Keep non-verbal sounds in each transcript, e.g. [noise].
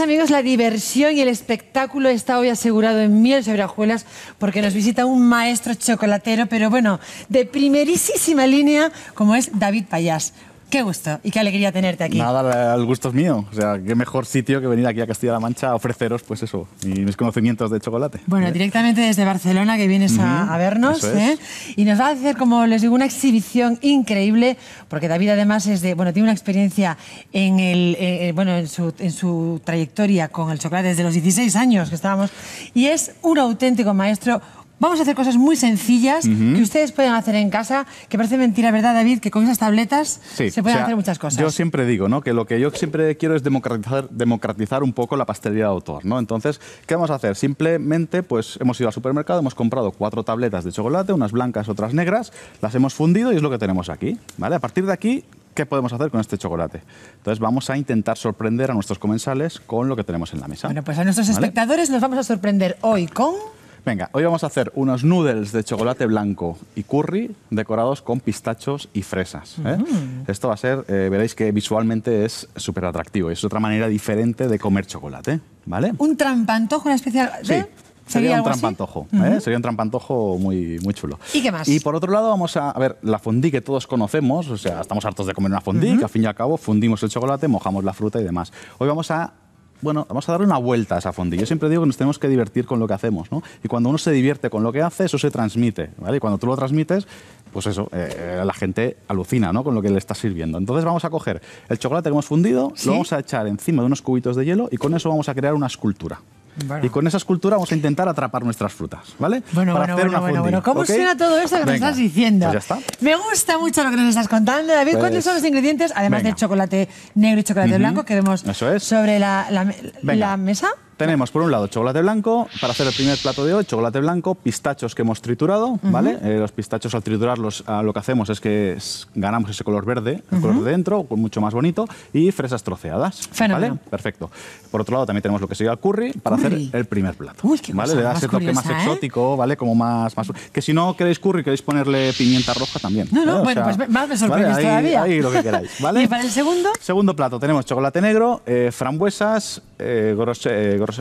amigos, la diversión y el espectáculo está hoy asegurado en Miel sobre porque nos visita un maestro chocolatero, pero bueno, de primerísima línea, como es David Payás. Qué gusto y qué alegría tenerte aquí. Nada, el gusto es mío. O sea, qué mejor sitio que venir aquí a Castilla-La Mancha a ofreceros, pues eso, mis conocimientos de chocolate. Bueno, ¿Eh? directamente desde Barcelona que vienes a, a, vernos. ¿eh? Y nos va a hacer, como les digo, una exhibición increíble, porque David además es de, bueno, tiene una experiencia en, el, eh, bueno, en, su, en su trayectoria con el chocolate desde los 16 años que estábamos, y es un auténtico maestro. Vamos a hacer cosas muy sencillas que ustedes pueden hacer en casa, que parece mentira, ¿verdad, David? Que con esas tabletas Sí, se pueden o sea, hacer muchas cosas. Yo siempre digo ¿no? que lo que yo siempre quiero es democratizar, democratizar un poco la pastelería de autor. ¿no? Entonces, ¿qué vamos a hacer? Simplemente pues, hemos ido al supermercado, hemos comprado cuatro tabletas de chocolate, unas blancas, otras negras, las hemos fundido y es lo que tenemos aquí. ¿vale? A partir de aquí, ¿qué podemos hacer con este chocolate? Entonces, vamos a intentar sorprender a nuestros comensales con lo que tenemos en la mesa. Bueno, pues a nuestros ¿Vale? espectadores nos vamos a sorprender hoy con... Venga, hoy vamos a hacer unos noodles de chocolate blanco y curry decorados con pistachos y fresas. ¿eh? Esto va a ser, eh, veréis que visualmente es súper atractivo. Es otra manera diferente de comer chocolate, ¿vale? Un trampantojo, una especial... Sí. ¿eh? Sería un trampantojo, ¿eh? sería un trampantojo muy, muy chulo. ¿Y qué más? Y por otro lado vamos a, a ver la fondue que todos conocemos, o sea, estamos hartos de comer una fondue, que al fin y al cabo fundimos el chocolate, mojamos la fruta y demás. Hoy vamos a bueno, vamos a darle una vuelta a esa fondue. Yo siempre digo que nos tenemos que divertir con lo que hacemos, ¿no? Y cuando uno se divierte con lo que hace, eso se transmite, ¿vale? Y cuando tú lo transmites, pues eso, eh, la gente alucina, ¿no? Con lo que le estás sirviendo. Entonces vamos a coger el chocolate que hemos fundido, Sí. lo vamos a echar encima de unos cubitos de hielo y con eso vamos a crear una escultura. Bueno. Y con esa escultura vamos a intentar atrapar nuestras frutas, ¿vale? Bueno, Para bueno, hacer bueno, una bueno, bueno. ¿Cómo ¿ok? suena todo esto que nos Venga, estás diciendo? Pues ya está. Me gusta mucho lo que nos estás contando, David. ¿Cuáles Pues- son los ingredientes, además Venga. del chocolate negro y chocolate blanco que vemos es. sobre la, la, Venga. la mesa? Tenemos por un lado chocolate blanco, para hacer el primer plato de hoy, chocolate blanco, pistachos que hemos triturado, ¿vale? Eh, los pistachos al triturarlos ah, lo que hacemos es que ganamos ese color verde, el color de dentro, mucho más bonito, y fresas troceadas, Fenómeno. ¿vale? Perfecto. Por otro lado también tenemos lo que sería el curry para Curry. hacer el primer plato, Uy, qué ¿vale? cosa Le da ese toque más ¿eh? exótico, ¿vale? Como más, más... Que si no queréis curry, queréis ponerle pimienta roja también. No, no, ¿eh? O bueno, sea, pues más me sorprendes todavía. Ahí lo que queráis, [laughs] ¿vale? ¿Y para el segundo? Segundo plato, tenemos chocolate negro, eh, frambuesas, eh,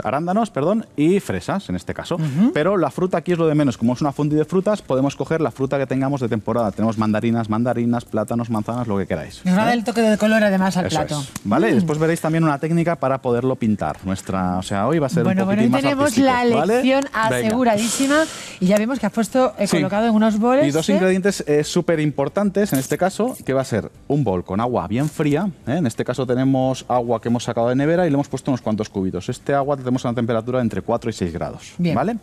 arándanos, perdón, y fresas, en este caso. Pero la fruta aquí es lo de menos. Como es una fondue de frutas, podemos coger la fruta que tengamos de temporada. Tenemos mandarinas, mandarinas, plátanos, manzanas, lo que queráis. Nos va a dar el toque de color además al Eso plato. Mm. es, ¿Vale? Y después veréis también una técnica para poderlo pintar. Nuestra, o sea, hoy va a ser Bueno, un bueno, hoy más tenemos la ¿vale? lección Venga. aseguradísima y ya vemos que has puesto eh, Sí. colocado en unos boles. Y dos ¿eh? ingredientes eh, súper importantes en este caso, que va a ser un bol con agua bien fría. ¿eh? En este caso tenemos agua que hemos sacado de nevera y le hemos puesto unos cuantos cubitos. Este agua tenemos una temperatura entre 4 y 6 grados. Bien. ¿Vale?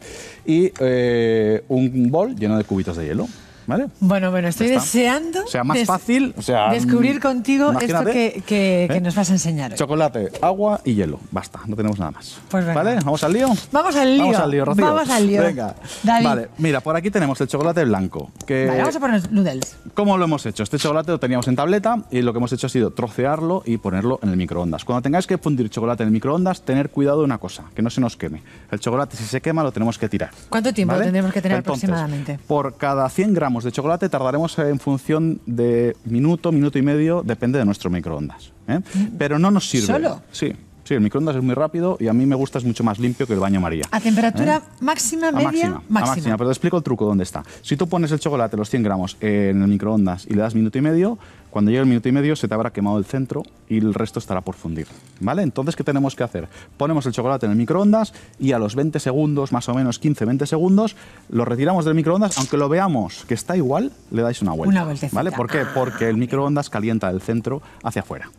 Y eh, un bol lleno de cubitos de hielo. ¿Vale? Bueno, bueno, estoy deseando O sea, más fácil, o sea, descubrir mm, contigo esto que, que- que ¿Eh? nos vas a enseñar hoy. Chocolate, agua y hielo. Basta, no tenemos nada más. Pues venga. ¿Vale? ¿Vamos al lío? Vamos al lío. Vamos al lío, Rocío. Vamos al lío. Venga. David. Vale, mira, por aquí tenemos el chocolate blanco. Que Vale, vamos a poner noodles. ¿Cómo lo hemos hecho? Este chocolate lo teníamos en tableta y lo que hemos hecho ha sido trocearlo y ponerlo en el microondas. Cuando tengáis que fundir chocolate en el microondas, tener cuidado de una cosa, que no se nos queme. El chocolate, si se quema, lo tenemos que tirar. ¿Cuánto tiempo ¿vale? tendremos que tener Entonces, aproximadamente? Por cada 100 gramos de chocolate tardaremos en función de minuto, minuto y medio, depende de nuestro microondas. ¿eh? Pero no nos sirve. ¿Solo? Sí. Sí, el microondas es muy rápido y a mí me gusta, es mucho más limpio que el baño María. ¿A temperatura ¿Eh? máxima, A media? máxima, a máxima, pero te explico el truco dónde está. Si tú pones el chocolate, los 100 gramos, en el microondas y le das minuto y medio, cuando llegue el minuto y medio se te habrá quemado el centro y el resto estará por fundir. ¿Vale? Entonces, ¿qué tenemos que hacer? Ponemos el chocolate en el microondas y a los 20 segundos, más o menos 15-20 segundos, lo retiramos del microondas, aunque lo veamos que está igual, le dais una vuelta. Una vueltecita. ¿Vale? ¿Por qué? Porque el microondas calienta del centro hacia afuera.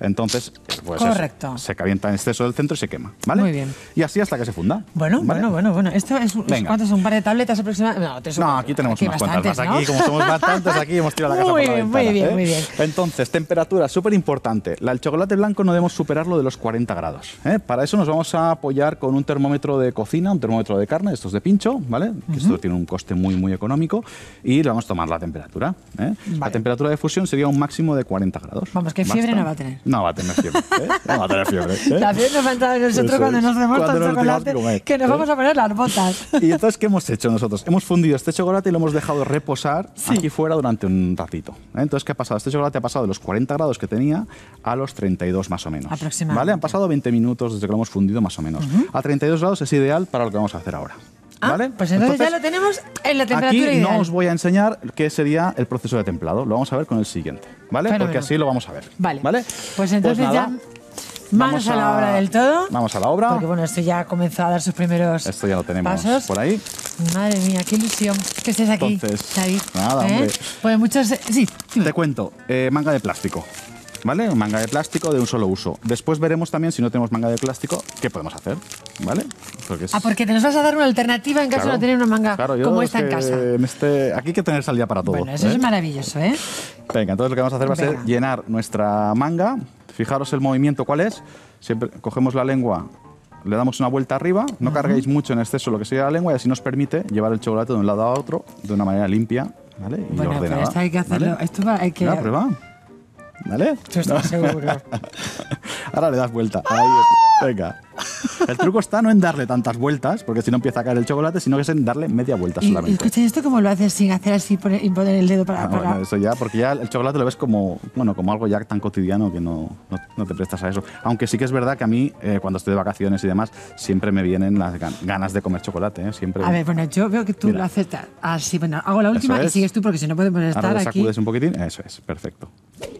Entonces, pues eso, se calienta en exceso del centro y se quema. ¿vale? Muy bien. Y así hasta que se funda. Bueno, ¿vale? bueno, bueno, bueno. Esto es. ¿Un par de tabletas aproximadamente? No, tres aquí tenemos unas cuantas más. ¿no? Aquí, como somos bastantes, aquí hemos tirado la [laughs] casa Muy por la bien, ventana. muy bien, ¿eh? muy bien. Entonces, temperatura, súper importante. El chocolate blanco no debemos superarlo de los 40 grados. ¿eh? Para eso nos vamos a apoyar con un termómetro de cocina, un termómetro de carne, estos de pincho, ¿vale? Que esto tiene un coste muy, muy económico. Y le vamos a tomar la temperatura. ¿eh? La temperatura de fusión sería un máximo de 40 grados. Vamos, que fiebre no va a tener. No va a tener fiebre. ¿eh? No va a tener fiebre. ¿eh? La fiebre nos va a entrar en nosotros Eso cuando es. nos demos tanto chocolate que comer, que nos ¿eh? vamos a poner las botas. [laughs] Y entonces, ¿qué hemos hecho nosotros? Hemos fundido este chocolate y lo hemos dejado reposar aquí fuera durante un ratito. ¿eh? Entonces, ¿qué ha pasado? Este chocolate ha pasado de los 40 grados que tenía a los 32 más o menos. Aproximadamente. ¿Vale? Han pasado 20 minutos desde que lo hemos fundido más o menos. A 32 grados es ideal para lo que vamos a hacer ahora. Ah, ¿Vale? Pues entonces, ya lo tenemos en la temperatura Aquí ideal. no os voy a enseñar qué sería el proceso de templado. Lo vamos a ver con el siguiente. ¿Vale? Porque así lo vamos a ver. Vale. ¿Vale? Pues entonces nada, ya manos vamos a la obra del todo. Vamos a la obra. Porque bueno, esto ya ha comenzado a dar sus primeros Esto ya lo tenemos pasos. por ahí. Madre mía, qué ilusión que estés aquí, Entonces, David. nada, hombre. Pues muchos... Sí, dime. Te cuento, eh, manga de plástico. ¿Vale? Manga de plástico de un solo uso. Después veremos también, si no tenemos manga de plástico, qué podemos hacer. ¿Vale? Porque es- Ah, porque te nos vas a dar una alternativa en caso Claro, de no tener una manga claro, yo como es esta en que casa. en este- aquí hay que tener salida para todo. Bueno, eso ¿eh? es maravilloso, ¿eh? Venga, entonces lo que vamos a hacer va a ser llenar nuestra manga. Fijaros el movimiento cuál es. Siempre cogemos la lengua, le damos una vuelta arriba, no carguéis mucho en exceso lo que sería la lengua y así nos permite llevar el chocolate de un lado a otro de una manera limpia ¿vale? y Bueno, pero ordenada. esto hay que hacerlo. ¿vale? Esto va, hay que... Venga, prueba. ¿Vale? Tú estás seguro. [laughs] Ahora le das vuelta. Ahí es. Venga. El truco está no en darle tantas vueltas, porque si no empieza a caer el chocolate, sino que es en darle media vuelta Y, y solamente. escucha, ¿y esto cómo lo haces sin hacer así y poner el dedo para... Ah, para- bueno, eso ya, porque ya el chocolate lo ves como, bueno, como algo ya tan cotidiano que no, no, no te prestas a eso. Aunque sí que es verdad que a mí, eh, cuando estoy de vacaciones y demás, siempre me vienen las gan- ganas de comer chocolate, ¿eh? Siempre. A ver, bueno, yo veo que tú Mira. lo haces así. Bueno, hago la última Eso y es. sigues tú porque si no podemos estar Ahora aquí. sacudes un poquitín, eso es, perfecto.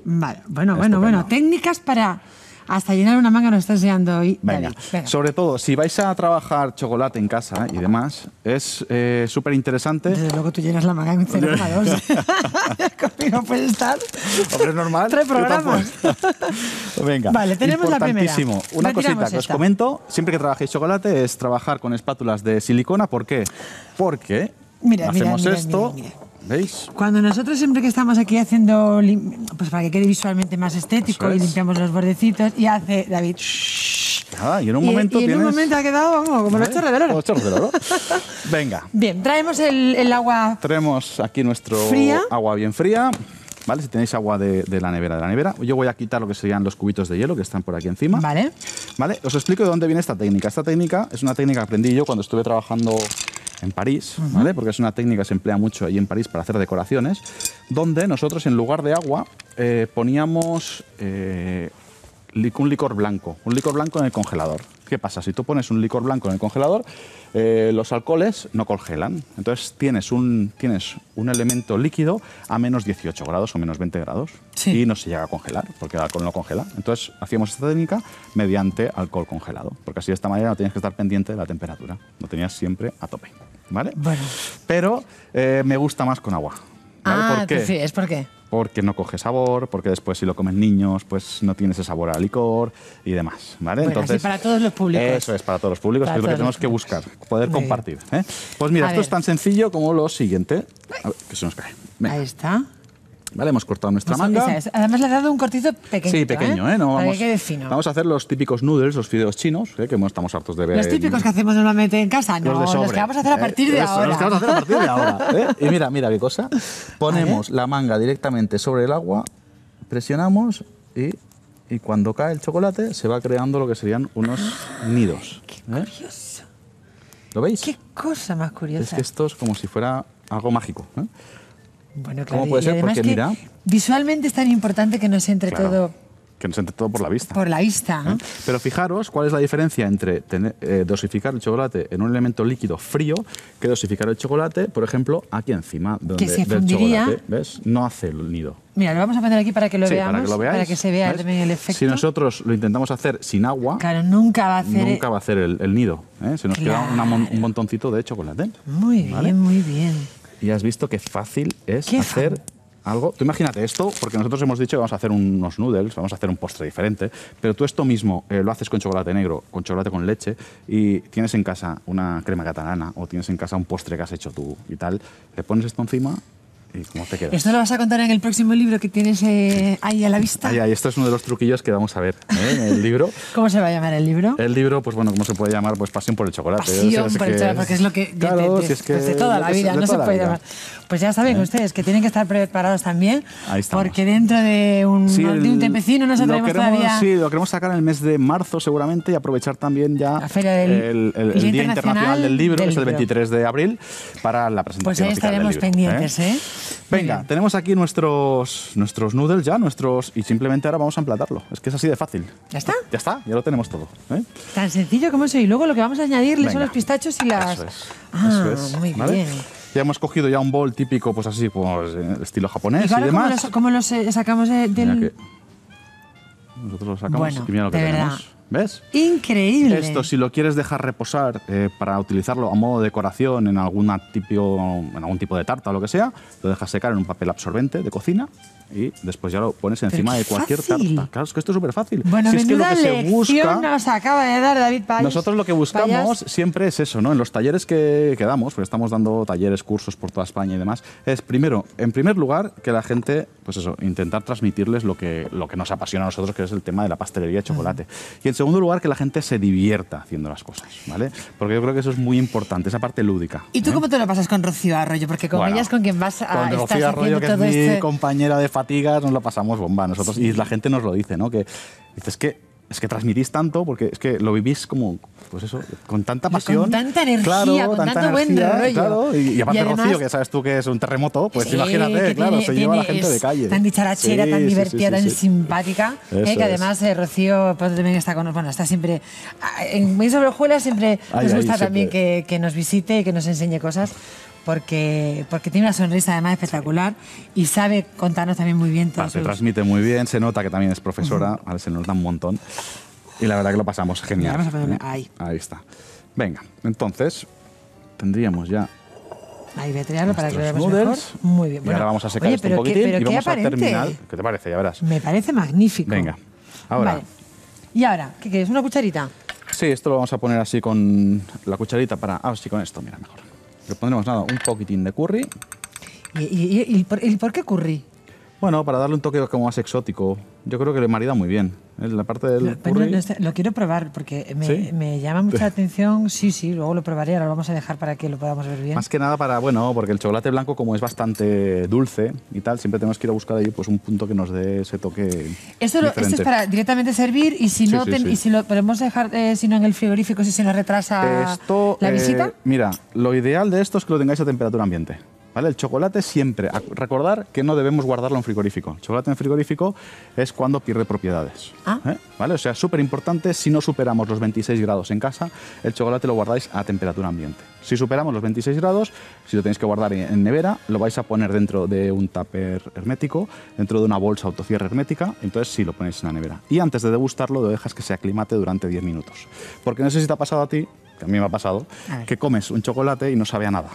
Vale, bueno, bueno, bueno. Técnicas para hasta llenar una manga nos está enseñando hoy Venga. David. Venga. Sobre todo, si vais a trabajar chocolate en casa y demás, es eh, súper interesante. Desde luego tú llenas la manga en 0,2. [laughs] [laughs] Conmigo puede estar. Hombre, es normal. Tres programas. [laughs] Venga. Vale, tenemos la primera. Una cosita que os comento, siempre que trabajéis chocolate, es trabajar con espátulas de silicona. ¿Por qué? Porque Mira, mira, hacemos mira, esto, mira, ¿veis? Cuando nosotros siempre que estamos aquí haciendo, pues para que quede visualmente más estético Eso y es. limpiamos los bordecitos, y hace David. Nada, y en un y, momento y en un tienes- momento ha quedado vamos, como los chorros del oro. Como los chorros del oro. [laughs] Venga, Bien, traemos el, el agua. tenemos aquí nuestro ¿Fría? agua bien fría. ¿Vale? Si tenéis agua de, de la nevera, de la nevera. Yo voy a quitar lo que serían los cubitos de hielo que están por aquí encima. Vale. ¿Vale? Os explico de dónde viene esta técnica. Esta técnica es una técnica que aprendí yo cuando estuve trabajando en París, ¿vale? Porque es una técnica que se emplea mucho allí en París para hacer decoraciones, donde nosotros en lugar de agua eh, poníamos eh, un licor blanco, un licor blanco en el congelador. ¿Qué pasa? Si tú pones un licor blanco en el congelador, eh, los alcoholes no congelan. Entonces tienes un, tienes un elemento líquido a menos 18 grados o menos 20 grados Sí. y no se llega a congelar, porque el alcohol no congela. Entonces hacíamos esta técnica mediante alcohol congelado, porque así de esta manera no tenías que estar pendiente de la temperatura, lo tenías siempre a tope. ¿Vale? Bueno. Pero eh, me gusta más con agua. ¿vale? Ah, ¿Por qué? prefieres, ¿por qué? Porque no coge sabor, porque después si lo comen niños, pues no tiene ese sabor a licor y demás, ¿vale? Bueno, así para todos los públicos. Eso es, para todos los públicos, Para es lo que tenemos que buscar, poder Muy compartir. ¿eh? Pues mira, A esto ver. es tan sencillo como lo siguiente. A ver, que se nos cae. Venga, Ahí está. Vale, hemos cortado nuestra manga. es. Además le has dado un cortito pequeño. Sí, pequeño, ¿eh? No Para vamos, que fino. vamos a hacer los típicos noodles, los fideos chinos, ¿eh? que estamos hartos de ver. Los en- típicos que hacemos normalmente en casa, no, los de los, que vamos a hacer a Eh, partir de eso, ahora. Los que vamos a hacer a partir de ahora. ¿eh? Y mira, mira qué cosa. [laughs] Ponemos la manga directamente sobre el agua, presionamos y, y cuando cae el chocolate se va creando lo que serían unos nidos. ¿eh? Curioso. ¿Lo veis? Qué cosa más Es curiosa. que esto es como si fuera algo mágico. Bueno, ¿Cómo claro, puede y ser? Porque que mira- Visualmente es tan importante que nos entre Claro, todo Que nos entre todo por la vista. por la vista. ¿eh? Pero fijaros cuál es la diferencia entre tener- eh, dosificar el chocolate en un elemento líquido frío que dosificar el chocolate, por ejemplo, aquí encima de Que donde- se del fundiría. chocolate. ¿Ves? No hace el nido. Mira, lo vamos a poner aquí para que lo Sí, veamos, para que lo veáis. para que se vea el efecto. Si nosotros lo intentamos hacer sin agua, Claro, nunca va a hacer. nunca va a hacer el, el nido. ¿eh? Se nos queda una Claro. un montoncito de chocolate. Muy bien, muy bien. Y has visto qué fácil es Qué hacer fan. algo. Tú imagínate esto, porque nosotros hemos dicho que vamos a hacer unos noodles, vamos a hacer un postre diferente, pero tú esto mismo eh, lo haces con chocolate negro, con chocolate con leche, y tienes en casa una crema catalana o tienes en casa un postre que has hecho tú y tal, le pones esto encima ¿Y cómo te quedas? ¿Esto lo vas a contar en el próximo libro que tienes eh, ahí a la vista? Ay, ay, esto es uno de los truquillos que vamos a ver ¿eh? en el libro. [laughs] ¿Cómo se va a llamar el libro? El libro, pues bueno, ¿cómo se puede llamar? Pues Pasión por el chocolate. Pasión por el chocolate, porque es lo que Claro, de, de- si es que pues de toda la vida, no se puede llamar. Pues ya saben ustedes que tienen que estar preparados también, porque dentro de un, Sí, de un el- tempecino nos atrevemos todavía. Sí, lo queremos sacar en el mes de marzo seguramente y aprovechar también ya La feria del- el, el- el el Día Internacional del Libro, que es el Libro. 23 de abril, para la presentación Pues ahí del estaremos libro, pendientes, ¿eh? Muy Venga, tenemos aquí nuestros, nuestros noodles ya, nuestros y simplemente ahora vamos a emplatarlo. Es que es así de fácil. ¿Ya está? Ya está, ya lo tenemos todo. ¿eh? Tan sencillo como eso. Y luego lo que vamos a añadirle son Venga. los pistachos y las. Eso es. Ah, eso es, muy ¿vale? bien. Ya hemos cogido ya un bol típico, pues así, pues eh, estilo japonés ¿Y y, ahora cómo demás. los, cómo los, eh, sacamos de- Mira del. que nosotros lo sacamos Bueno, y mira lo que de verdad. tenemos. ¿Ves? Increíble. Esto, si lo quieres dejar reposar eh, para utilizarlo a modo de decoración en, alguna tipo, en algún tipo de tarta o lo que sea, lo dejas secar en un papel absorbente de cocina y después ya lo pones encima de cualquier fácil. tarta. Claro, es que esto es súper fácil. Bueno, si es que lo que se busca. nos acaba de dar David Payas. Nosotros lo que buscamos Payas. siempre es eso, ¿no? En los talleres que, que damos, porque estamos dando talleres, cursos por toda España y demás, es primero, en primer lugar, que la gente, pues eso, intentar transmitirles lo que, lo que nos apasiona a nosotros, que es el tema de la pastelería de chocolate. Y en segundo lugar, que la gente se divierta haciendo las cosas, ¿vale? Porque yo creo que eso es muy importante, esa parte lúdica. ¿Y tú ¿eh? cómo te lo pasas con Rocío Arroyo? Porque con Bueno, ella es con quien vas a con Rocío Arroyo, que es mi este... compañera de fatigas, nos lo pasamos bomba nosotros. Y la gente nos lo dice, ¿no? Que dices que es que transmitís tanto porque es que lo vivís como, pues eso, con tanta Con pasión. tanta energía, claro, con tanta tanto buen energía, rollo. Claro, y, y aparte Y además- Rocío, que sabes tú que es un terremoto, pues Sí, imagínate, claro, tiene- se lleva a la gente de calle. Tan dicharachera, Sí, tan sí, sí, divertida, sí, tan sí. simpática. eh, que además eh, Rocío pues, también está con bueno, está siempre. ah, En Muy sobre siempre nos gusta también siempre. que, que nos visite y que nos enseñe cosas. Porque, porque tiene una sonrisa además espectacular y sabe contarnos también muy bien todo. Se transmite muy bien, se nota que también es profesora, ¿vale? se nos da un montón. Y la verdad que lo pasamos genial. A ¿eh? ahí. Ahí está. Venga, entonces tendríamos ya Ahí voy a tirarlo para que lo veamos mejor. Muy bien. Y ahora vamos a secar oye, esto un qué- poquitín pero y qué vamos a aparente. terminar. ¿Qué te parece? Ya verás. Me parece magnífico. Venga, ahora. Vale. ¿Y ahora? ¿Qué quieres? ¿Una cucharita? Sí, esto lo vamos a poner así con la cucharita para... Ah, sí, con esto, mira, mejor. Le pondremos nada, un poquitín de curry. ¿Y, y- y- y por, y por qué curry? Bueno, para darle un toque como más exótico. Yo creo que le marida muy bien. ¿eh? La parte del Lo, pero curry... no está- lo quiero probar porque me, ¿Sí? me llama mucha [laughs] atención. Sí, sí, luego lo probaré. Ahora lo vamos a dejar para que lo podamos ver bien. Más que nada para, bueno, porque el chocolate blanco como es bastante dulce y tal, siempre tenemos que ir a buscar ahí pues un punto que nos dé ese toque Esto, lo- esto es para directamente servir y si Sí, no sí, ten- y si lo podemos dejar eh, si no en el frigorífico si se nos retrasa Esto, la eh, visita. mira, lo ideal de esto es que lo tengáis a temperatura ambiente. ¿Vale? El chocolate siempre, recordar que no debemos guardarlo en frigorífico. El chocolate en frigorífico es cuando pierde propiedades. Ah. ¿eh? ¿Vale? O sea, súper importante, si no superamos los 26 grados en casa, el chocolate lo guardáis a temperatura ambiente. Si superamos los 26 grados, si lo tenéis que guardar en, nevera, lo vais a poner dentro de un tupper hermético, dentro de una bolsa autocierre hermética, entonces sí lo ponéis en la nevera. Y antes de degustarlo, lo dejas que se aclimate durante 10 minutos. Porque no sé si te ha pasado a ti, que a mí me ha pasado, que comes un chocolate y no sabe a nada.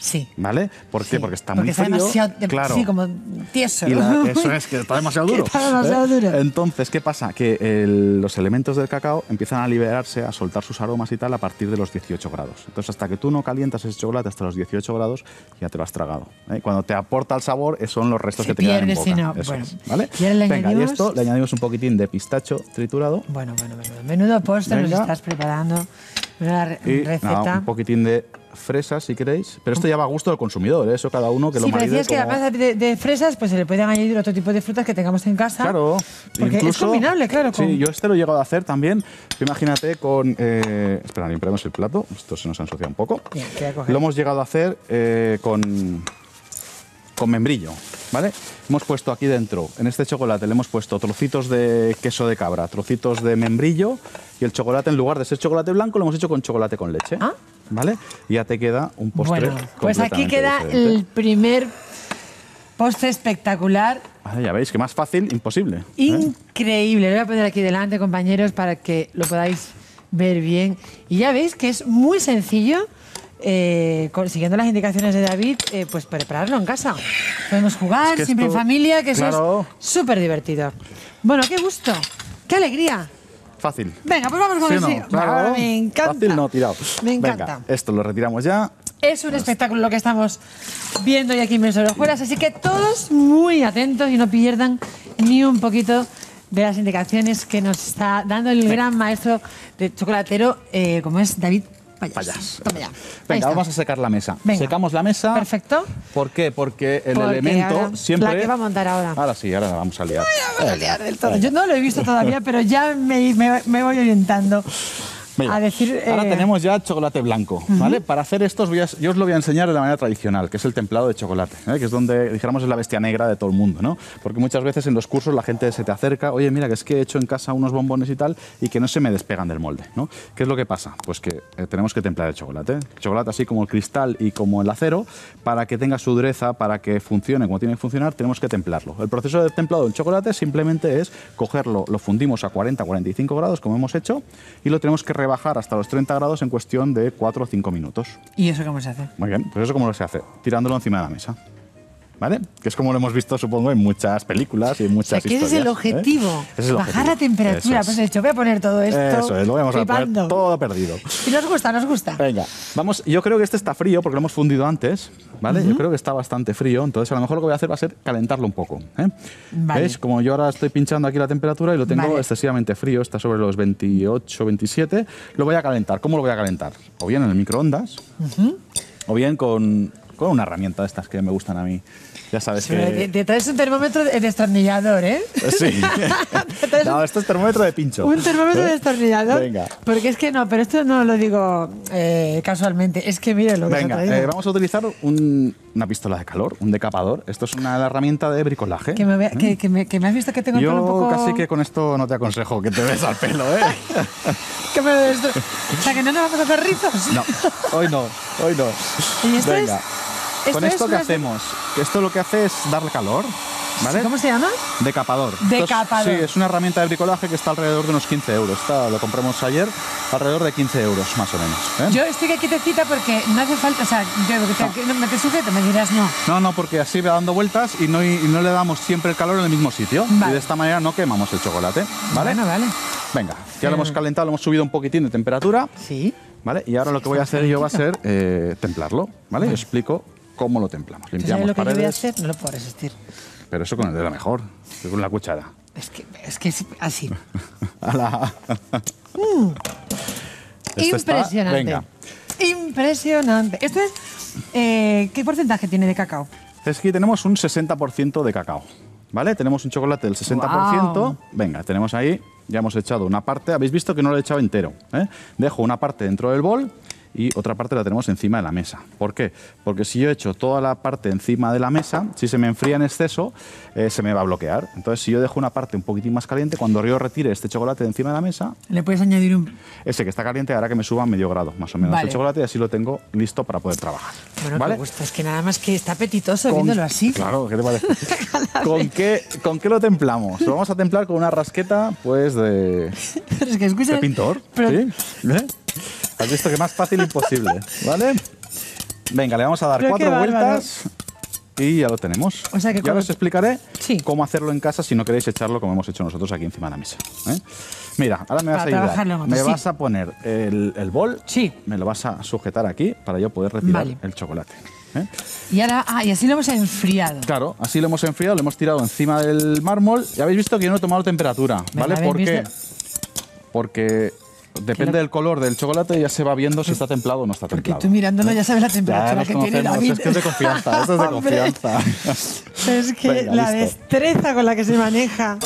Sí. ¿Vale? ¿Por qué? Sí, Porque está porque muy está frío. demasiado de- claro. sí, como tieso. Y la- [laughs] eso es, que está demasiado duro. está demasiado ¿eh? duro. Entonces, ¿qué pasa? Que el- los elementos del cacao empiezan a liberarse, a soltar sus aromas y tal a partir de los 18 grados. Entonces, hasta que tú no calientas ese chocolate hasta los 18 grados, ya te lo has tragado. ¿eh? Cuando te aporta el sabor, eh, son los restos Se que te quedan en boca. no. Eso Bueno. es, ¿vale? Y Venga, y esto le añadimos un poquitín de pistacho triturado Bueno, bueno, menudo, menudo postre nos Venga. estás preparando. Menuda re- y receta. nada, un poquitín de fresas, si queréis. Pero esto ya va a gusto del consumidor, ¿eh? eso cada uno que lo sí, pero maride decías que como- además de, de fresas, pues se le pueden añadir otro tipo de frutas que tengamos en casa. Claro. Porque es incluso- combinable, claro. Con... Sí, yo este lo he llegado a hacer también. Imagínate con. Eh, espera, limpiamos el plato. Esto se nos ha ensuciado un poco. Bien. Lo hemos llegado a hacer eh, con. Con membrillo, ¿vale? Hemos puesto aquí dentro, en este chocolate, le hemos puesto trocitos de queso de cabra, trocitos de membrillo y el chocolate, en lugar de ser chocolate blanco, lo hemos hecho con chocolate con leche. Ah. ¿Vale? Ya te queda un postre. Bueno, pues aquí queda diferente. el primer postre espectacular, Vale, ya veis que más fácil, imposible. ¿eh? increíble. Lo voy a poner aquí delante, compañeros, para que lo podáis ver bien. Y ya veis que es muy sencillo. eh, siguiendo las indicaciones de David, eh, pues prepararlo en casa. Podemos jugar Es que siempre esto- en familia, que eso claro. es súper divertido. Bueno, qué gusto, qué alegría. Fácil. Venga, pues vamos con ¿Sí el no? sí- Claro. Ah, Me encanta. Fácil no, tirado. Me Venga, encanta. esto lo retiramos ya Es un espectáculo lo que estamos viendo hoy aquí en Mensorejuelas, así que todos muy atentos y no pierdan ni un poquito de las indicaciones que nos está dando el gran maestro de chocolatero, eh, como es David Payas. Payas. Toma ya. Venga, vamos a secar la mesa. Venga. Secamos la mesa. Perfecto. ¿Por qué? Porque el Porque elemento ahora- siempre. la que va a montar ahora. Ahora sí, ahora la vamos a liar. Vamos a liar del todo. Yo no lo he visto todavía, pero ya me, me- me voy orientando Mira, a decir... ahora eh, tenemos ya chocolate blanco, ¿vale? Para hacer esto os voy a- yo os lo voy a enseñar de la manera tradicional, que es el templado de chocolate, ¿eh? que es donde, dijéramos, es la bestia negra de todo el mundo, ¿no? Porque muchas veces en los cursos la gente se te acerca, oye, mira, que es que he hecho en casa unos bombones y tal, y que no se me despegan del molde, ¿no? ¿Qué es lo que pasa? Pues que eh, tenemos que templar el chocolate, chocolate así como el cristal y como el acero, para que tenga su dureza, para que funcione como tiene que funcionar, tenemos que templarlo. El proceso de templado del chocolate simplemente es cogerlo, lo fundimos a 40-45 grados, como hemos hecho, y lo tenemos que rebajar hasta los 30 grados en cuestión de 4 o 5 minutos. ¿Y eso cómo se hace? Muy bien, pues eso cómo se hace, tirándolo encima de la mesa. ¿Vale? Que es como lo hemos visto, supongo, en muchas películas y en O muchas sea, que ese es historias, el ¿eh? objetivo. Ese es el Bajar objetivo. la temperatura. Eso Pues es. he dicho, voy a poner todo esto. Eso es, lo vamos a flipando. poner todo perdido. Y nos gusta, nos gusta. Venga, vamos. Yo creo que este está frío porque lo hemos fundido antes, ¿vale? Yo creo que está bastante frío, entonces a lo mejor lo que voy a hacer va a ser calentarlo un poco. ¿eh? Vale. ¿Veis? Como yo ahora estoy pinchando aquí la temperatura y lo tengo Vale. excesivamente frío, está sobre los 28, 27, lo voy a calentar. ¿Cómo lo voy a calentar? O bien en el microondas, o bien con, con una herramienta de estas que me gustan a mí. Ya sabes Pero que... te, traes un termómetro de destornillador, ¿eh? Sí. [laughs] Te traes no, esto es termómetro de pincho. un termómetro ¿Eh? de destornillador. Venga. Porque es que no, pero esto no lo digo eh, casualmente. Es que mire lo que Venga, eh, vamos a utilizar un- una pistola de calor, un decapador. Esto es una herramienta de bricolaje. que, me, ve- que, que me, que me has visto que tengo el Yo pelo un poco... casi que con esto no te aconsejo que te des al pelo, ¿eh? [laughs] que me lo O sea, que no nos vamos a hacer rizos. No, hoy no, hoy no. ¿Y esto Venga. es- con es esto que una- hacemos, que esto lo que hace es darle calor, ¿vale? ¿Cómo se llama? Decapador. Es- Decapador. sí, es una herramienta de bricolaje que está alrededor de unos 15 euros. Esta lo compramos ayer, alrededor de 15 euros más o menos. ¿eh? Yo estoy aquí quietecita porque no hace falta, o sea, yo que te, no me te sujeto, me dirás no. No, no, porque así va dando vueltas y no, y no le damos siempre el calor en el mismo sitio. Vale. Y de esta manera no quemamos el chocolate, ¿vale? Bueno, vale. Venga, ya lo hemos calentado, lo hemos subido un poquitín de temperatura. Sí. ¿Vale? Y ahora lo que voy a hacer yo va a ser eh, templarlo, ¿vale? Os explico cómo lo templamos. ¿Tú sabes Limpiamos lo que yo voy a paredes, hacer? No lo puedo resistir. pero eso con el dedo mejor, que con la cuchara. Es que es que es así. [laughs] ¡Hala! Esto está- Impresionante. venga, Impresionante. Esto es. eh, ¿Qué porcentaje tiene de cacao? es que tenemos un 60% de cacao, ¿vale? Tenemos un chocolate del 60%. Guau. Venga, tenemos ahí, ya hemos echado una parte. Habéis visto que no lo he echado entero, ¿eh? Dejo una parte dentro del bol y otra parte la tenemos encima de la mesa. ¿Por qué? Porque si yo echo toda la parte encima de la mesa, si se me enfría en exceso, eh, se me va a bloquear. Entonces, si yo dejo una parte un poquitín más caliente, cuando yo retire este chocolate de encima de la mesa, Le puedes añadir un. ese que está caliente hará que me suba medio grado, más o menos, Vale. el chocolate y así lo tengo listo para poder trabajar. Bueno, ¿Vale? qué gusto. Es que nada más que está apetitoso Con- viéndolo así. Claro, ¿qué te parece? [laughs] ¿Con qué, ¿Con qué lo templamos? Lo vamos a templar con una rasqueta, pues, de, [laughs] Pero es que escucha. de pintor. pero- ¿Sí? ¿Eh? Has visto que más fácil imposible, ¿vale? Venga, le vamos a dar cuatro vueltas y ya lo tenemos. O sea que y ahora como- os explicaré Sí. cómo hacerlo en casa si no queréis echarlo como hemos hecho nosotros aquí encima de la mesa. ¿eh? Mira, ahora me vas Para a ayudar. Me sí. vas a poner el, el bol, Sí. me lo vas a sujetar aquí para yo poder retirar Vale. el chocolate. ¿eh? Y ahora. Ah, y así lo hemos enfriado. Claro, así lo hemos enfriado, lo hemos tirado encima del mármol. Ya habéis visto que yo no he tomado temperatura, ¿vale? ¿habéis ¿Por qué? visto? Porque depende del color del chocolate ya se va viendo si está templado o no está Porque templado. tú mirándolo ya sabes la Ya temperatura que tiene David. es que es de confianza, esto es de [laughs] confianza. Es que Venga, la listo. destreza con la que se maneja.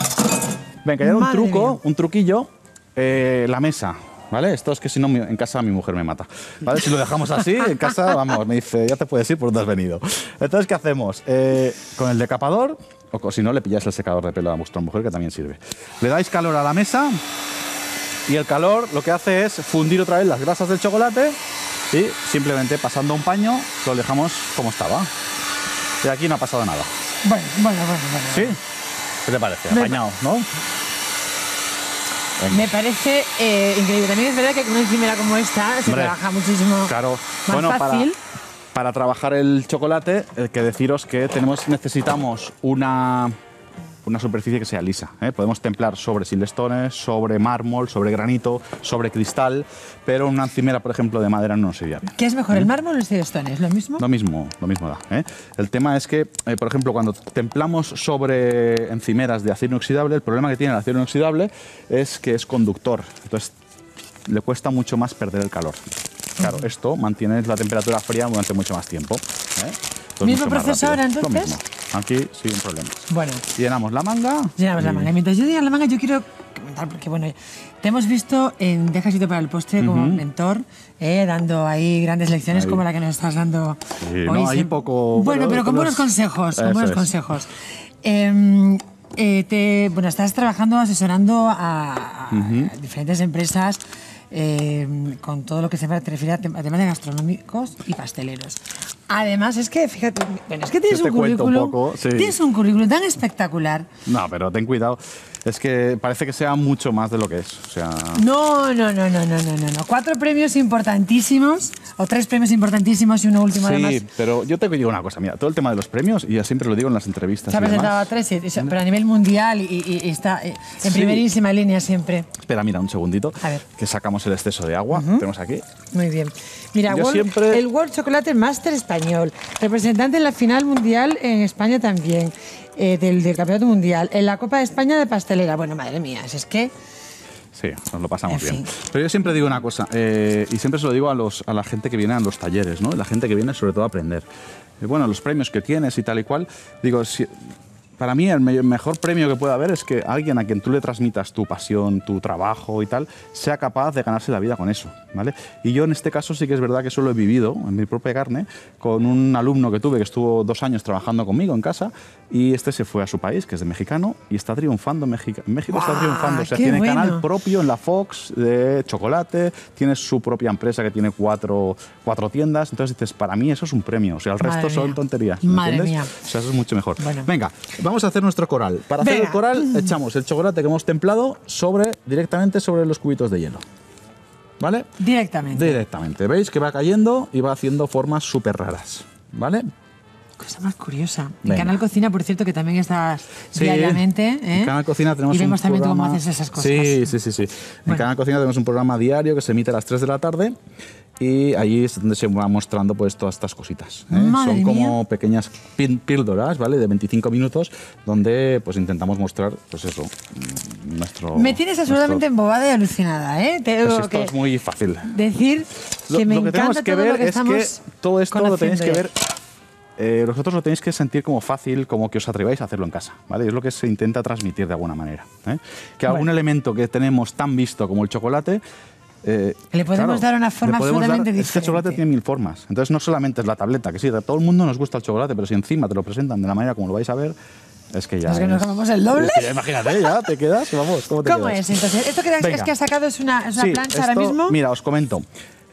Venga, y ahora un truco, mía. un truquillo, eh, la mesa. ¿Vale? Esto es que si no, en casa mi mujer me mata. ¿Vale? Si lo dejamos así, en casa, vamos, me dice, ya te puedes ir por donde has venido. Entonces, ¿qué hacemos? Eh, con el decapador, o si no, le pilláis el secador de pelo a vuestra mujer, que también sirve. Le dais calor a la mesa y el calor lo que hace es fundir otra vez las grasas del chocolate y simplemente pasando un paño lo dejamos como estaba. Y aquí no ha pasado nada. Bueno, bueno, bueno, bueno. ¿Sí? ¿Qué te parece? Apañado, ¿no? Venga. Me parece eh, increíble. También es verdad que con una encimera como esta se Hombre, trabaja muchísimo Claro. más bueno, para, fácil. para trabajar el chocolate, eh, que deciros que tenemos, necesitamos una una superficie que sea lisa. ¿eh? Podemos templar sobre silvestones, sobre mármol, sobre granito, sobre cristal, pero una encimera, por ejemplo, de madera no sería bien. ¿Qué es mejor, el mármol o el silvestone? ¿Es lo mismo? Lo mismo, lo mismo da. ¿eh? El tema es que, eh, por ejemplo, cuando templamos sobre encimeras de acero inoxidable, el problema que tiene el acero inoxidable es que es conductor. Entonces, le cuesta mucho más perder el calor. Claro, esto mantiene la temperatura fría durante mucho más tiempo. ¿eh? Entonces, ¿Mismo ahora, rápido. Lo entonces? mismo. Aquí sin problemas. Bueno, Llenamos la manga. llenamos la y- manga. Mientras yo diga la manga, yo quiero comentar, porque bueno, te hemos visto en Deja sitio para el postre como mentor, eh, dando ahí grandes lecciones Ahí. como la que nos estás dando Sí, hoy. no, poco, Bueno, pero- pero, con buenos consejos, con buenos es. consejos. Em, eh, te- bueno, estás trabajando, asesorando a, a diferentes empresas eh, con todo lo que se refiere a, tem- a temas de gastronómicos y pasteleros. Además, es que, fíjate, bueno, es que tienes un currículum, poco, sí. tienes un currículum tan espectacular. No, pero ten cuidado. Es que parece que sea mucho más de lo que es. O sea, No, no, no, no, no, no, no, no. Cuatro premios importantísimos, o tres premios importantísimos y uno último además. sí, pero yo te digo una cosa. Mira, todo el tema de los premios, y yo siempre lo digo en las entrevistas. Se ha presentado a tres, pero a nivel mundial y, y- y está eh, en Sí. primerísima línea siempre. Espera, mira, un segundito. A ver. Que sacamos el exceso de agua. Tenemos aquí. Muy bien. Mira, World- siempre- el World Chocolate Master español, representante en la final mundial en España también, eh, del, del Campeonato Mundial, en la Copa de España de Pastelera. Bueno, madre mía, si es que... Sí, nos lo pasamos En bien. fin. Pero yo siempre digo una cosa, eh, y siempre se lo digo a, los, a la gente que viene a los talleres, ¿no? La gente que viene sobre todo a aprender. Eh, bueno, los premios que tienes y tal y cual, digo, si- para mí el me- mejor premio que puede haber es que alguien a quien tú le transmitas tu pasión, tu trabajo y tal, sea capaz de ganarse la vida con eso, ¿vale? Y yo en este caso sí que es verdad que eso lo he vivido en mi propia carne con un alumno que tuve que estuvo dos años trabajando conmigo en casa y este se fue a su país, que es de mexicano, y está triunfando en México. México está ¡Guau! triunfando, o sea, ¡Qué tiene bueno! canal propio en la Fox de chocolate, tiene su propia empresa que tiene cuatro, cuatro tiendas, entonces dices, para mí eso es un premio, o sea, el resto son tonterías. ¿me Madre entiendes? mía. O sea, eso es mucho mejor. Bueno. Venga, vamos a hacer nuestro coral. Para hacer Venga. el coral echamos el chocolate que hemos templado sobre, directamente sobre los cubitos de hielo. ¿Vale? Directamente. Directamente. ¿Veis que va cayendo y va haciendo formas súper raras? ¿Vale? Cosa más curiosa. En. Canal Cocina, por cierto, que también estás Sí, diariamente. ¿eh? En Canal Cocina tenemos Y vemos un también programa... cómo haces esas cosas. Sí, sí, sí. sí. En Bueno. Canal Cocina tenemos un programa diario que se emite a las 3 de la tarde y allí es donde se va mostrando pues todas estas cositas. ¿eh? Son como mía. pequeñas píl- píldoras, ¿vale? De 25 minutos donde pues intentamos mostrar pues eso, mm, nuestro... Me tienes absolutamente nuestro- embobada y alucinada, ¿eh? Te Pues esto que es muy fácil. decir Lo, que me lo que tenemos encanta que todo ver lo que es que todo esto lo tenéis que ver. Eh, vosotros lo tenéis que sentir como fácil, como que os atreváis a hacerlo en casa, ¿vale? Es lo que se intenta transmitir de alguna manera. ¿eh? Que algún Bueno. elemento que tenemos tan visto como el chocolate. eh, Le podemos dar una forma dar- absolutamente es que el chocolate diferente. tiene mil formas. Entonces no solamente es la tableta, que sí, a todo el mundo nos gusta el chocolate, pero si encima te lo presentan de la manera como lo vais a ver, es que ya. ¿Es que nos comemos el doble? es que imagínate, ya te quedas, vamos, ¿cómo te ¿Cómo quedas? es entonces? Esto que, es que has sacado es una, es una Sí, plancha ahora esto- mismo. Mira, os comento.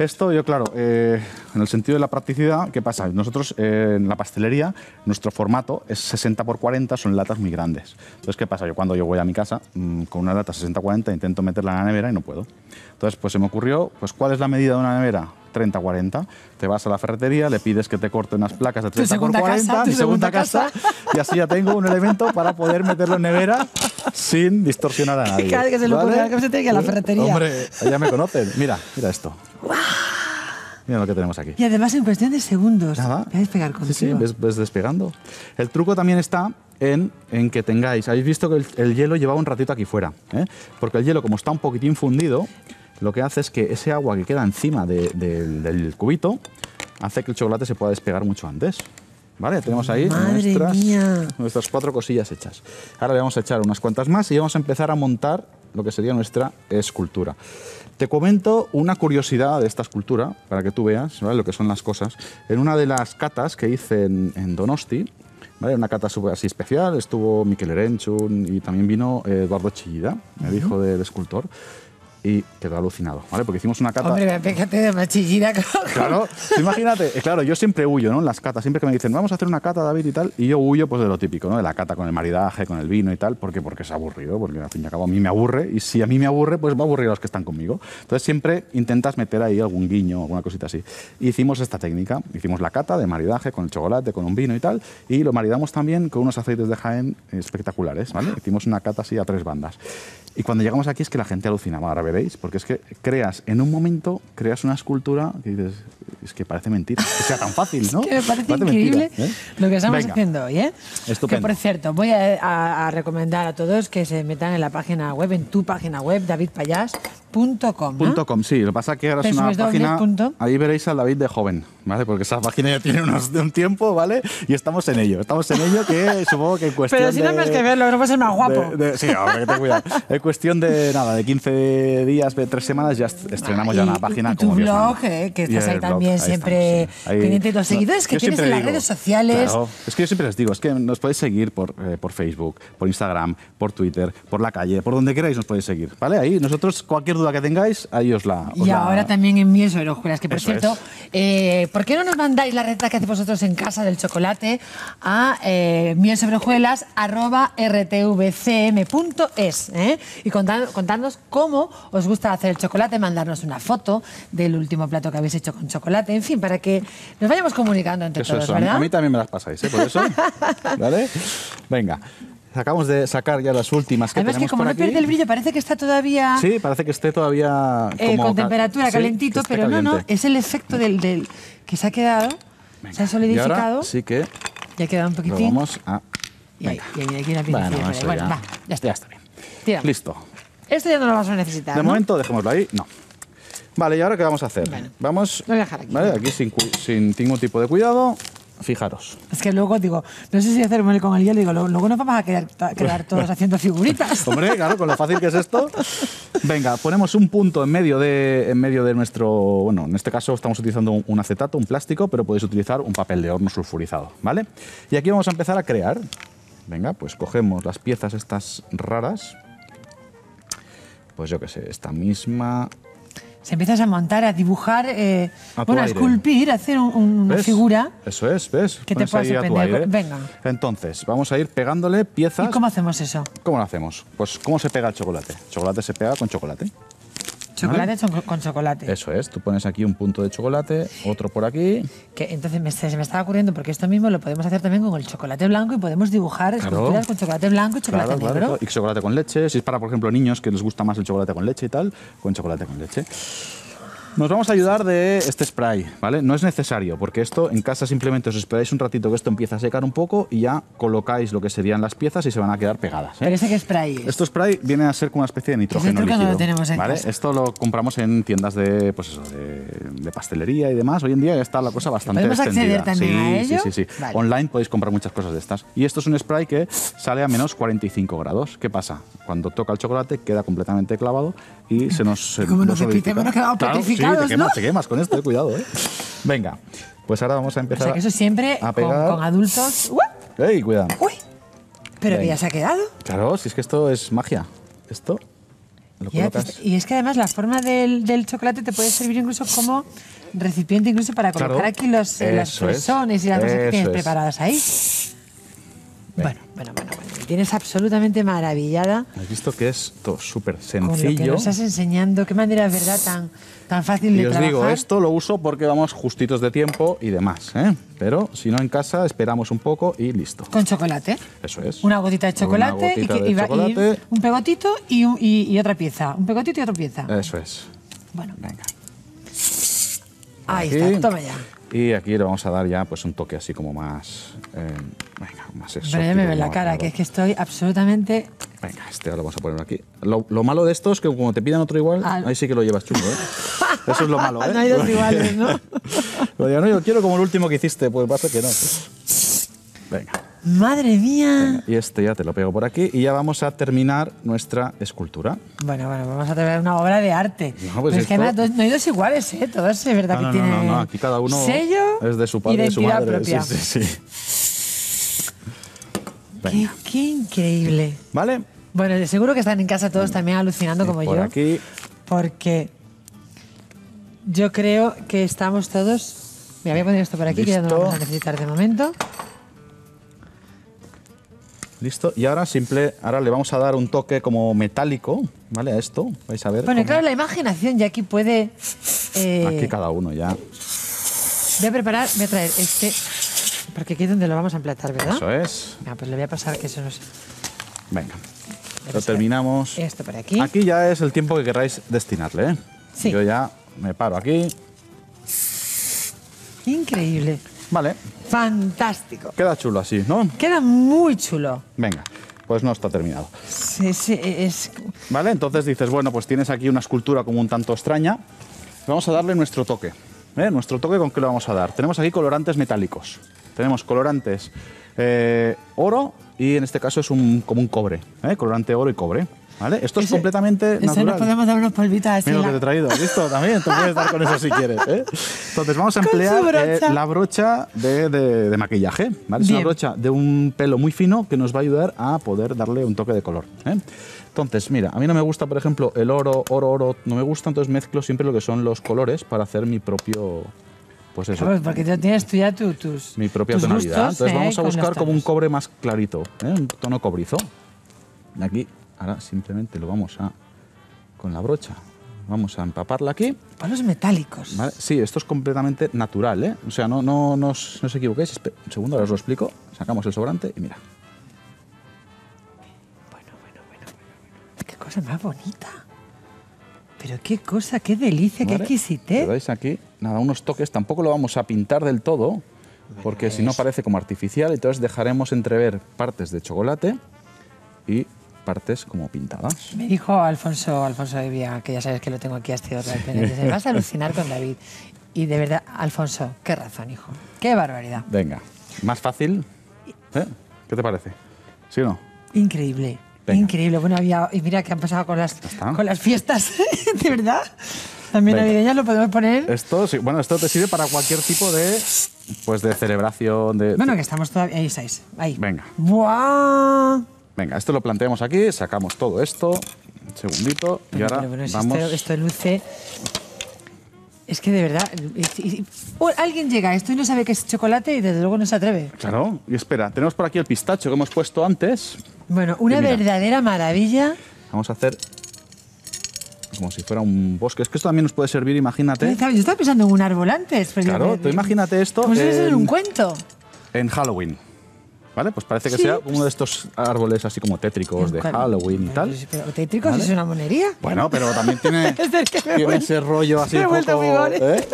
Esto, yo, claro, eh, en el sentido de la practicidad, ¿qué pasa? Nosotros eh, en la pastelería, nuestro formato es 60 por 40, son latas muy grandes. Entonces, ¿qué pasa? Yo cuando yo voy a mi casa mm, con una lata 60-40 intento meterla en la nevera y no puedo. Entonces, pues se me ocurrió, pues ¿cuál es la medida de una nevera? 30-40. Te vas a la ferretería, le pides que te corte unas placas de 30 por segunda 40, casa, mi segunda casa. y así ya tengo un elemento para poder meterlo en nevera sin distorsionar a [laughs] nadie. Cada vez que se le ocurre ¿vale? algo se que ir a la ferretería. Hombre, ya me conocen. Mira, mira esto. Mira lo que tenemos aquí. Y además en cuestión de segundos. Nada. Voy a despegar contigo. Sí, sí, ves, ves despegando. El truco también está en, en que tengáis, habéis visto que el, el hielo llevaba un ratito aquí fuera, ¿eh? porque el hielo como está un poquitín fundido, lo que hace es que ese agua que queda encima de- del- del cubito hace que el chocolate se pueda despegar mucho antes. ¿Vale? Tenemos ahí nuestras cuatro cosillas hechas. Ahora le vamos a echar unas cuantas más y vamos a empezar a montar lo que sería nuestra escultura. Te comento una curiosidad de esta escultura, para que tú veas ¿vale? lo que son las cosas. En una de las catas que hice en, en Donosti, ¿vale? una cata así especial, estuvo Miquel Erenchun y también vino Eduardo Chillida, el hijo del escultor. Y quedó alucinado, ¿vale? Porque hicimos una cata... Hombre, pégate de machillida. [laughs] Claro, imagínate, eh, claro, yo siempre huyo, ¿no? En las catas, siempre que me dicen, vamos a hacer una cata, David, y tal, y yo huyo pues de lo típico, ¿no? De la cata con el maridaje, con el vino y tal, porque porque es aburrido, porque al fin y al cabo a mí me aburre, y si a mí me aburre, pues va a aburrir a los que están conmigo. Entonces siempre intentas meter ahí algún guiño, alguna cosita así. Y hicimos esta técnica, hicimos la cata de maridaje con el chocolate, con un vino y tal, y lo maridamos también con unos aceites de Jaén espectaculares, ¿vale? Hicimos una cata así a tres bandas. Y cuando llegamos aquí es que la gente alucinaba, ahora veréis, porque es que creas, en un momento, creas una escultura que dices, es que parece mentira, que sea tan fácil, [laughs] ¿no? Es que me parece, increíble ¿eh? lo que estamos Venga. haciendo hoy, ¿eh? Estupendo. Que por cierto, voy a, a- a recomendar a todos que se metan en la página web, en tu página web, Punto com, sí. Lo que pasa es que ahora es una página. punto. Ahí veréis al David de joven, ¿vale? Porque esa página ya tiene unos, de un tiempo, ¿vale? Y estamos en ello. Estamos en ello que [laughs] supongo que en cuestión. Pero si no de- más que verlo, no ser más guapo. de- de- sí, hombre, que ten cuidado. En cuestión de nada, de 15 días, de 3 semanas, ya est- estrenamos ya Ah, Y- una página y tu como blog, eh, que estás ahí blog, también siempre. Ahí- pendiente de los seguidores que tienes en las digo, redes sociales. claro, es que yo siempre les digo, es que nos podéis seguir por, eh, por Facebook, por Instagram, por Twitter, por la calle, por donde queráis nos podéis seguir, ¿vale? Ahí nosotros, cualquier duda que tengáis, ahí os la... os Y la- ahora también en miel sobre hojuelas, que por Eso cierto, eh, ¿por qué no nos mandáis la receta que hacéis vosotros en casa del chocolate a eh, miel sobre hojuelas arroba rtvcm.es eh? y contad- contadnos cómo os gusta hacer el chocolate, mandarnos una foto del último plato que habéis hecho con chocolate, en fin, para que nos vayamos comunicando entre Eso, todos, eso. ¿verdad? A mí también me las pasáis, ¿eh? Por eso. [laughs] ¿Vale? Venga. Acabamos de sacar ya las últimas que Además que tenemos como por no aquí. pierde el brillo, parece que está todavía Sí, parece que esté todavía eh, como con temperatura sí, calentito, que esté pero no, no, caliente. es el efecto del, del que se ha quedado, se ha solidificado. Y ahora sí que Ya queda un lo poquitín. vamos a... Y ahí, Venga. y aquí una Bueno, eso Bueno, ya, va, ya está. ya está bien. Tiramos. Listo. Esto ya no lo vamos a necesitar. De ¿no? momento dejémoslo ahí. No. Vale, ¿y ahora qué vamos a hacer? Bueno, vamos... lo voy a dejar aquí. Vale, aquí sin, sin ningún tipo de cuidado. Fijaros. Es que luego digo, no sé si hacerme con el hielo, digo, luego, nos vamos a quedar, quedar todos [laughs] haciendo figuritas. Hombre, claro, con lo fácil que es esto. Venga, ponemos un punto en medio de, en medio de nuestro. Bueno, en este caso estamos utilizando un acetato, un plástico, pero podéis utilizar un papel de horno sulfurizado, ¿vale? Y aquí vamos a empezar a crear. Venga, pues cogemos las piezas estas raras. Pues yo qué sé, esta misma. Se empiezas a montar, a dibujar, eh, A bueno, a esculpir, a hacer un- una ¿Ves? figura. Eso es, ¿ves? Que te Pones pueda ahí a tu sorprender. aire. Venga. Entonces, vamos a ir pegándole piezas. ¿Y cómo hacemos eso? ¿Cómo lo hacemos? Pues, ¿cómo se pega el chocolate? El chocolate se pega con chocolate. Chocolate con, con chocolate. Eso es, tú pones aquí un punto de chocolate, otro por aquí. Que entonces me, se me estaba ocurriendo, porque esto mismo lo podemos hacer también con el chocolate blanco y podemos dibujar Claro. esculturas con chocolate blanco y chocolate claro, negro. claro. Y chocolate con leche. Si es para, por ejemplo, niños que les gusta más el chocolate con leche y tal, con chocolate con leche. Nos vamos a ayudar de este spray, ¿vale? No es necesario, porque esto en casa simplemente os esperáis un ratito que esto empieza a secar un poco y ya colocáis lo que serían las piezas y se van a quedar pegadas. ¿eh? Pero ese que spray es. Esto spray viene a ser como una especie de nitrógeno no líquido. lo tenemos en ¿vale? casa. Esto lo compramos en tiendas de, pues eso, de, de pastelería y demás. Hoy en día ya está la cosa bastante ¿Podemos acceder extendida. también sí, a ello? Sí, sí, sí. Vale. Online podéis comprar muchas cosas de estas. Y esto es un spray que sale a menos 45 grados. ¿Qué pasa? Cuando toca el chocolate queda completamente clavado y se nos... se Como nos solidifica. repite, hemos quedado Claro, sí, te quemas, ¿no? te quemas con esto, eh, cuidado, ¿eh? Venga, pues ahora vamos a O empezar sea que eso siempre a con, pegar. con adultos. ¡Uy! ¡Ey, cuidado! ¡Uy! Pero que ya se ha quedado. Claro, si es que esto es magia. Esto lo Ya, pues, y es que además la forma del, del chocolate te puede servir incluso como recipiente incluso para colocar Claro. aquí los, eh, las fresones y las cosas que tienes es. preparadas ahí. Bueno, bueno, bueno, bueno. Me tienes absolutamente maravillada Has visto que es todo súper con lo que sencillo. nos estás enseñando. Qué manera, ¿verdad? Tan, tan fácil Y de os trabajar. digo, esto lo uso porque vamos justitos de tiempo y demás. ¿eh? Pero si no en casa, esperamos un poco y listo. Con chocolate. Eso es. Una gotita de chocolate, Una gotita y, que- de y y un pegotito y, un- y- y otra pieza. Un pegotito y otra pieza. Eso es. Bueno, Venga. ahí aquí. está. Toma ya. Y aquí le vamos a dar ya pues un toque así como más. eh, venga, más. Pero ya me ve la cara, que es que estoy absolutamente Venga, este ahora lo vamos a poner aquí. Lo, lo malo de esto es que como te pidan otro igual, Ah. ahí sí que lo llevas chungo, ¿eh? [laughs] Eso es lo malo, ¿eh? No hay dos iguales, ¿no? [laughs] Lo digo, no, yo quiero como el último que hiciste, pues pasa que no. Venga. Madre mía. Y este ya te lo pego por aquí y ya vamos a terminar nuestra escultura. Bueno, bueno, vamos a tener una obra de arte. No, pues Pero es que además no hay dos iguales, ¿eh? Todos es verdad No, que no, tienen no, no, aquí cada uno sello es de su padre, de su madre. propia. Sí, sí, sí. Qué, increíble. ¿Vale? Bueno, seguro que están en casa todos también alucinando Y como por yo. aquí. porque yo creo que estamos todos... Mira, voy a poner esto por aquí, que ya no lo vamos a necesitar de momento. Listo. Y ahora simple, ahora le vamos a dar un toque como metálico, ¿vale? A esto. Vais a ver. Bueno, cómo- claro, la imaginación ya aquí puede... eh, Aquí cada uno ya. Voy a preparar, voy a traer este, porque aquí es donde lo vamos a emplatar, ¿verdad? Eso es. Venga, pues le voy a pasar que eso no es... Venga. Debe Lo ser terminamos. Esto por aquí. Aquí ya es el tiempo que queráis destinarle, ¿eh? Sí. Yo ya me paro aquí. Increíble. Vale. Fantástico. Queda chulo así, ¿no? Queda muy chulo. Venga. Pues no está terminado. Sí, sí, es... ¿Vale? Entonces dices, bueno, pues tienes aquí una escultura como un tanto extraña. Vamos a darle nuestro toque. ¿eh? Nuestro toque con qué lo vamos a dar. Tenemos aquí colorantes metálicos. Tenemos colorantes eh, oro y en este caso es un, como un cobre. ¿eh? Colorante oro y cobre. ¿Vale? Esto es completamente natural. nos podemos dar unos polvitas así. Mira lo que te he traído. ¿Listo? También te puedes dar con eso si quieres. ¿eh? Entonces vamos a emplear brocha. eh, la brocha de, de- de maquillaje. ¿vale? Es una brocha de un pelo muy fino que nos va a ayudar a poder darle un toque de color. ¿eh? Entonces, mira, a mí no me gusta, por ejemplo, el oro, oro, oro, no me gusta, entonces mezclo siempre lo que son los colores para hacer mi propio, pues eso, Claro, porque ya tienes tú ya tu- tus mi propia tus tonalidad. gustos, entonces ¿eh? vamos a con los buscar como un cobre más clarito, ¿eh? un tono cobrizo. Y aquí, ahora simplemente lo vamos a, con la brocha, vamos a empaparla aquí. Palos metálicos. ¿Vale? Sí, esto es completamente natural, ¿eh? O sea, no, no, no os, no os equivoquéis. Un segundo, ahora os lo explico. Sacamos el sobrante y mira. Bueno, bueno, bueno, bueno, bueno. Qué cosa más bonita. Pero qué cosa, qué delicia, qué ¿vale? Le dais aquí, nada, unos toques. Tampoco lo vamos a pintar del todo, porque si no parece como artificial. Entonces dejaremos entrever partes de chocolate y partes como pintadas. Me dijo Alfonso, Alfonso de Vía, que ya sabes que lo tengo aquí vez pendiente, dice, vas a alucinar con [laughs] David. Y de verdad, Alfonso, qué razón, hijo. Qué barbaridad. Venga, más fácil. ¿eh? ¿Qué te parece? ¿Sí o no? Increíble. Venga. Increíble. Bueno, había, y mira qué han pasado con las, con las fiestas, [laughs] de verdad. También Venga. navideñas lo podemos poner. Esto, sí, bueno, esto te sirve para cualquier tipo de, pues, de celebración. De, Bueno, que estamos todavía. Ahí estáis. Ahí. Venga. ¡Buah! Venga, esto lo planteamos aquí, sacamos todo esto, un segundito, y ahora pero vamos... esto, esto luce. Es que de verdad. y- y- o alguien llega a esto y no sabe que es chocolate y desde luego no se atreve. Claro, y espera, tenemos por aquí el pistacho que hemos puesto antes. Bueno, una Y mira. verdadera maravilla. Vamos a hacer como si fuera un bosque. Es que esto también nos puede servir, imagínate, Yo estaba yo estaba pensando en un árbol antes. pero Claro, me- tú imagínate esto Como si fuese en- un cuento. en Halloween. ¿Vale? Pues parece que Sí. sea uno de estos árboles así como tétricos de. Halloween y Pero, tal. Pero tétricos ¿Vale? es una monería. Bueno, pero también tiene, [laughs] tiene ese rollo así un poco... ¿eh?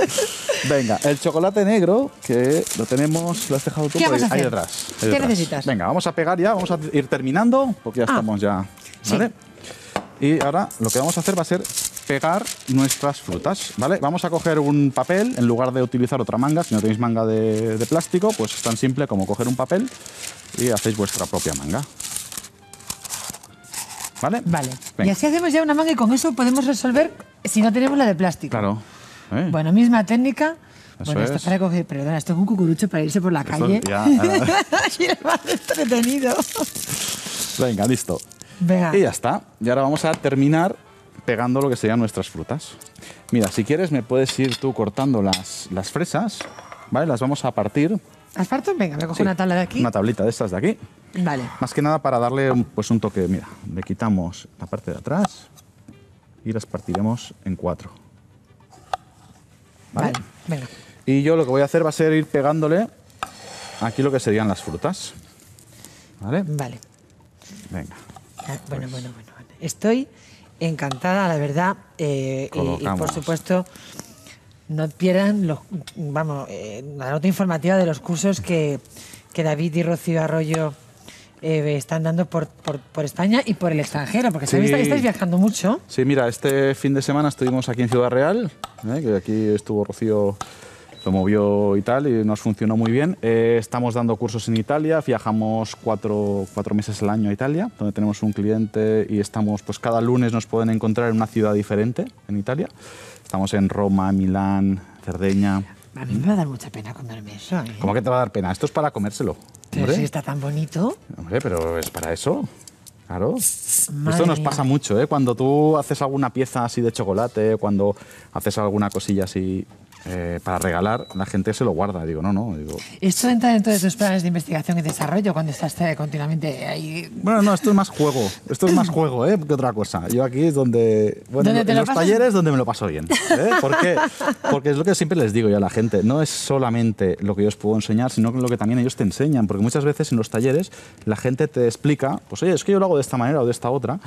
Venga, el chocolate negro, que lo tenemos, lo has dejado tú ¿Qué por ahí, a ahí hacer? detrás. ahí ¿Qué detrás. necesitas? Venga, vamos a pegar ya, vamos a ir terminando, porque ya Ah, estamos ya... sí. ¿Vale? Y ahora lo que vamos a hacer va a ser pegar nuestras frutas, ¿vale? Vamos a coger un papel, en lugar de utilizar otra manga, si no tenéis manga de, de plástico, pues es tan simple como coger un papel y hacéis vuestra propia manga. ¿Vale? Vale. Venga. Y así hacemos ya una manga y con eso podemos resolver si no tenemos la de plástico. Claro. ¿eh? Bueno, misma técnica. Eso bueno, esto es. para coger, perdona, esto es un cucurucho para irse por la Esto calle. ya, ah. [laughs] y es más entretenido. Venga, listo. Venga. Y ya está. Y ahora vamos a terminar pegando lo que serían nuestras frutas. Mira, si quieres me puedes ir tú cortando las, las fresas, ¿vale? Las vamos a partir. ¿Asparto? Venga, me cojo Sí, una tabla de aquí. Una tablita de estas de aquí. Vale. Más que nada para darle un- pues un toque. Mira, le quitamos la parte de atrás y las partiremos en cuatro. Vale. ¿Vale? Venga. Y yo lo que voy a hacer va a ser ir pegándole aquí lo que serían las frutas. ¿Vale? Vale. Venga. Ah, Bueno, bueno, bueno, bueno. Estoy encantada, la verdad. eh, y- por supuesto, no pierdan los, vamos, eh, la nota informativa de los cursos que, que David y Rocío Arroyo eh, están dando por, por, por España y por el extranjero, porque Sí. estáis, estáis viajando mucho. Sí, mira, este fin de semana estuvimos aquí en Ciudad Real, ¿eh? que aquí estuvo Rocío, lo movió y tal, y nos funcionó muy bien. Eh, estamos dando cursos en Italia, viajamos cuatro, cuatro meses al año a Italia, donde tenemos un cliente y estamos, pues cada lunes nos pueden encontrar en una ciudad diferente en Italia. Estamos en Roma, Milán, Cerdeña. A mí me va a dar mucha pena comerme eso. ¿eh? ¿Cómo que te va a dar pena? Esto es para comérselo. Pero si está tan bonito. Hombre, pero es para eso. Claro. Madre Esto nos mía. pasa mucho, ¿eh? Cuando tú haces alguna pieza así de chocolate, cuando haces alguna cosilla así eh, para regalar, la gente se lo guarda. Digo, no, no. Digo, ¿Esto entra dentro de tus planes de investigación y desarrollo cuando estás continuamente ahí? bueno, no, esto es más juego. Esto es más [clears throat] juego, ¿eh? Que otra cosa. Yo aquí es donde. Bueno, ¿Dónde te en lo los talleres donde me lo paso bien. ¿eh? ¿Por qué? Porque es lo que siempre les digo yo a la gente. No es solamente lo que yo os puedo enseñar, sino lo que también ellos te enseñan. Porque muchas veces en los talleres la gente te explica, pues oye, es que yo lo hago de esta manera o de esta otra,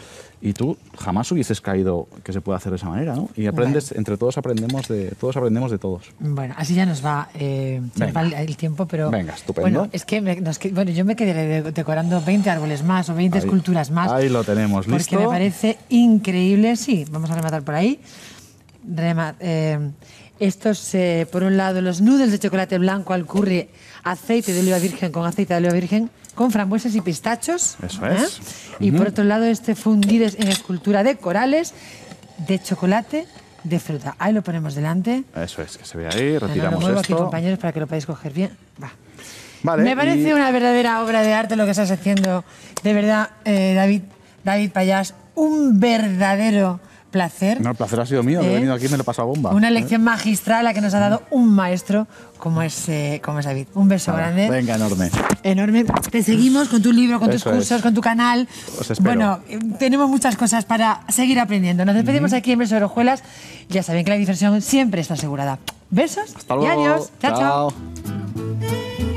y tú jamás hubieses caído que se puede hacer de esa manera, ¿no? Y aprendes, entre todos aprendemos de todos aprendemos de todos. Bueno, así ya nos va, eh, se nos Venga. va el, el tiempo, pero... Venga, estupendo. Bueno, es que, me- nos que- bueno, yo me quedaré de- decorando 20 árboles más o 20 Ahí- esculturas más. ahí lo tenemos, Porque ¿listo? me parece increíble. Sí, vamos a rematar por ahí. Rema- eh, estos, eh, por un lado, los noodles de chocolate blanco al curry, aceite de oliva virgen con aceite de oliva virgen, con frambuesas y pistachos. Eso es. Y por otro lado, este fundido en escultura de corales de chocolate de fruta. Ahí lo ponemos delante. Eso es, que se ve ahí, No, no, lo retiramos muevo aquí, esto. compañeros, para que lo podáis coger bien. Va. Vale, Me parece y- una verdadera obra de arte lo que estás haciendo. De verdad, eh, David, David Payás, un verdadero placer. No, el placer ha sido mío, que he ¿Eh? venido aquí y me lo he pasado bomba. Una lección magistral la que nos ha dado un maestro como es, eh, como es David. Un beso grande. Venga, enorme. Enorme. Te seguimos con tu libro, con tus cursos, es. con tu canal. Os espero. Bueno, eh, tenemos muchas cosas para seguir aprendiendo. Nos despedimos aquí en Beso de Orejuelas. Ya saben que la diversión siempre está asegurada. Besos Hasta y adiós. chao. chao. Chao.